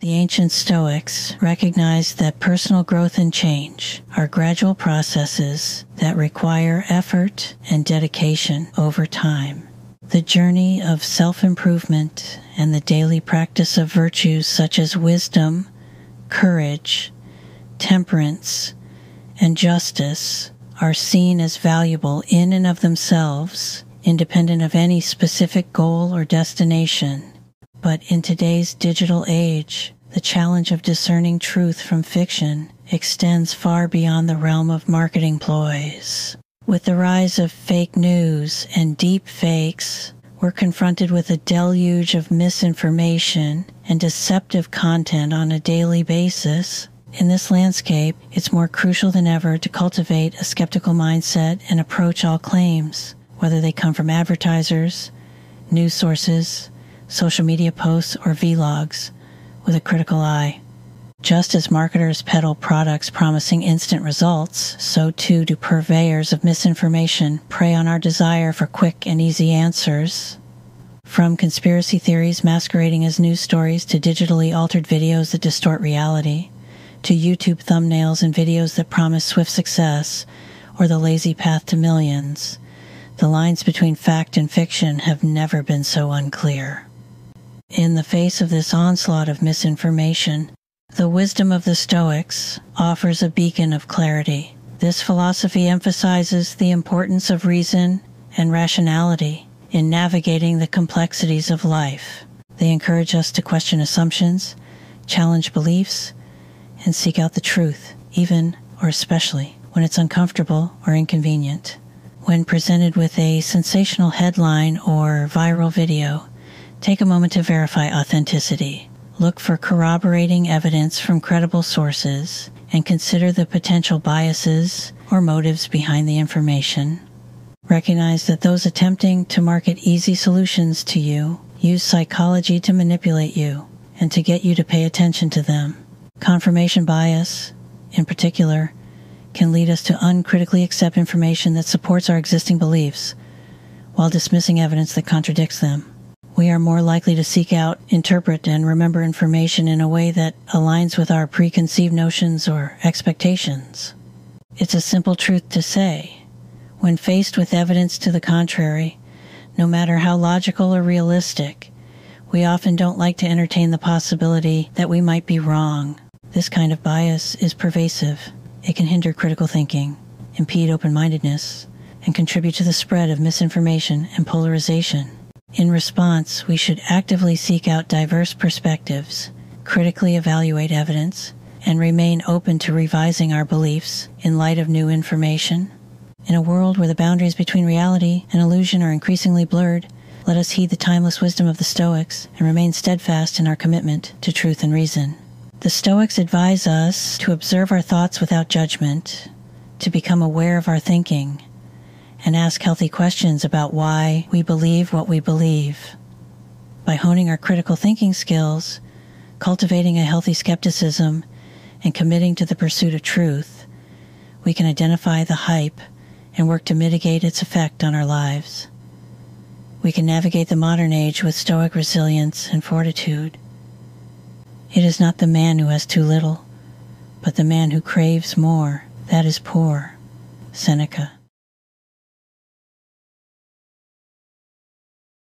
The ancient Stoics recognized that personal growth and change are gradual processes that require effort and dedication over time. The journey of self improvement and the daily practice of virtues such as wisdom, courage, temperance, and justice are seen as valuable in and of themselves, independent of any specific goal or destination. But in today's digital age, the challenge of discerning truth from fiction extends far beyond the realm of marketing ploys. With the rise of fake news and deep fakes, we're confronted with a deluge of misinformation and deceptive content on a daily basis. In this landscape, it's more crucial than ever to cultivate a skeptical mindset and approach all claims, whether they come from advertisers, news sources, social media posts, or vlogs, with a critical eye. Just as marketers peddle products promising instant results, so too do purveyors of misinformation prey on our desire for quick and easy answers. From conspiracy theories masquerading as news stories to digitally altered videos that distort reality, to YouTube thumbnails and videos that promise swift success or the lazy path to millions, the lines between fact and fiction have never been so unclear. In the face of this onslaught of misinformation, the wisdom of the Stoics offers a beacon of clarity. This philosophy emphasizes the importance of reason and rationality in navigating the complexities of life. They encourage us to question assumptions, challenge beliefs, and seek out the truth, even or especially when it's uncomfortable or inconvenient. When presented with a sensational headline or viral video, take a moment to verify authenticity. Look for corroborating evidence from credible sources and consider the potential biases or motives behind the information. Recognize that those attempting to market easy solutions to you use psychology to manipulate you and to get you to pay attention to them. Confirmation bias, in particular, can lead us to uncritically accept information that supports our existing beliefs while dismissing evidence that contradicts them we are more likely to seek out, interpret, and remember information in a way that aligns with our preconceived notions or expectations. It's a simple truth to say. When faced with evidence to the contrary, no matter how logical or realistic, we often don't like to entertain the possibility that we might be wrong. This kind of bias is pervasive. It can hinder critical thinking, impede open mindedness, and contribute to the spread of misinformation and polarization. In response, we should actively seek out diverse perspectives, critically evaluate evidence, and remain open to revising our beliefs in light of new information. In a world where the boundaries between reality and illusion are increasingly blurred, let us heed the timeless wisdom of the Stoics and remain steadfast in our commitment to truth and reason. The Stoics advise us to observe our thoughts without judgment, to become aware of our thinking, and ask healthy questions about why we believe what we believe. By honing our critical thinking skills, cultivating a healthy skepticism, and committing to the pursuit of truth, we can identify the hype and work to mitigate its effect on our lives. We can navigate the modern age with stoic resilience and fortitude. It is not the man who has too little, but the man who craves more that is poor. Seneca.